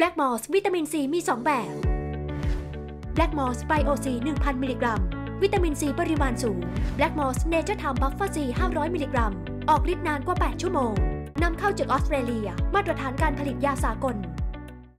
Black Moss วิตามินซีมี 2 แบบ Black Moss Bio C 1,000 มิลลิกรัม วิตามินซีปริมาณสูง Black Moss Nature Time Buffer C 500 มิลลิกรัม ออกฤทธิ์นานกว่า 8 ชั่วโมง นำเข้าจากออสเตรเลีย มาตรฐานการผลิตยาสากล